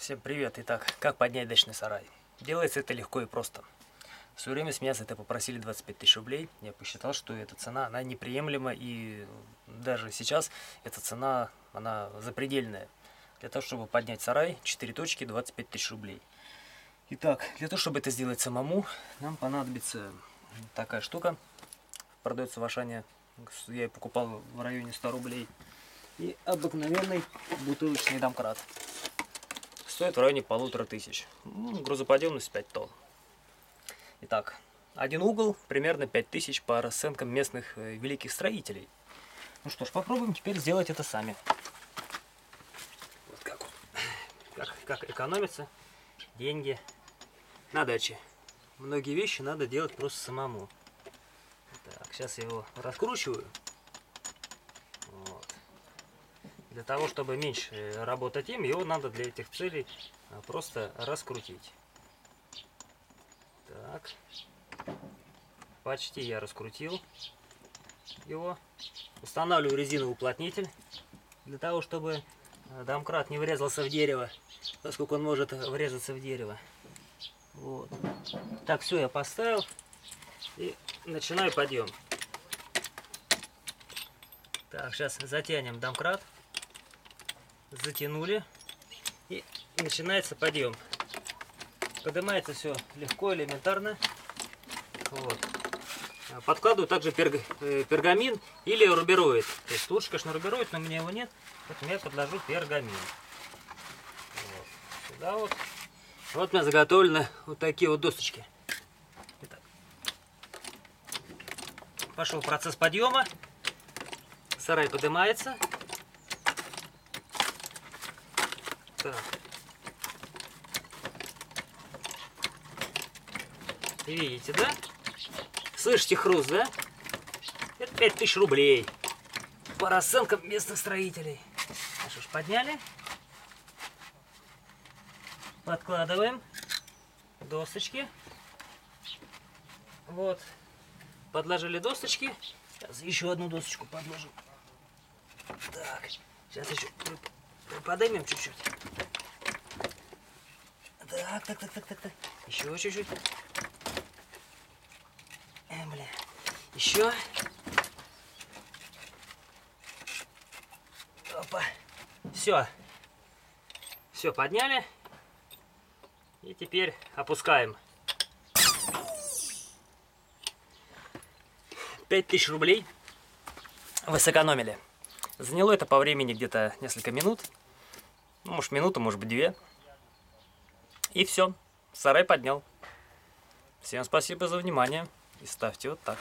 Всем привет! Итак, как поднять дачный сарай? Делается это легко и просто. В свое время с меня за это попросили 25 тысяч рублей. Я посчитал, что эта цена, она неприемлема, и даже сейчас эта цена, она запредельная. Для того, чтобы поднять сарай, 4 точки, 25 тысяч рублей. Итак, для того, чтобы это сделать самому, нам понадобится такая штука. Продается в Ашане, я ее покупал в районе 100 рублей. И обыкновенный бутылочный домкрат стоит в районе полутора тысяч. Ну, грузоподъемность 5 тонн. Итак, один угол примерно 5000 по расценкам местных э, великих строителей. Ну что ж, попробуем теперь сделать это сами. Вот как, как, как экономится деньги на даче. Многие вещи надо делать просто самому. Так, сейчас я его раскручиваю. Для того, чтобы меньше работать им, его надо для этих целей а, просто раскрутить. Так. Почти я раскрутил его. Устанавливаю резиновый уплотнитель для того, чтобы а, домкрат не врезался в дерево, поскольку он может врезаться в дерево. Вот. Так, все я поставил и начинаю подъем. Так, сейчас затянем домкрат затянули и начинается подъем. Поднимается все легко, элементарно. Вот. Подкладываю также перг, э, пергамин или рубероид. То есть лучше, конечно, рубероид, но у меня его нет, поэтому я подложу пергамин. Вот. Сюда вот. Вот у меня заготовлены вот такие вот досочки. Итак. Пошел процесс подъема. Сарай поднимается. Так. Видите, да? Слышите хруст, да? Это 5000 рублей. По расценкам местных строителей. Ну что ж, подняли. Подкладываем досочки. Вот. Подложили досочки. Сейчас еще одну досочку подложим. Так, сейчас еще поднимем чуть-чуть. Так, так, так, так, так, так. Еще чуть-чуть. Э, бля. Еще. Опа. Все. Все, подняли. И теперь опускаем. 5000 рублей вы сэкономили. Заняло это по времени где-то несколько минут. Ну, может, минуту, может быть, две. И все. Сарай поднял. Всем спасибо за внимание. И ставьте вот так.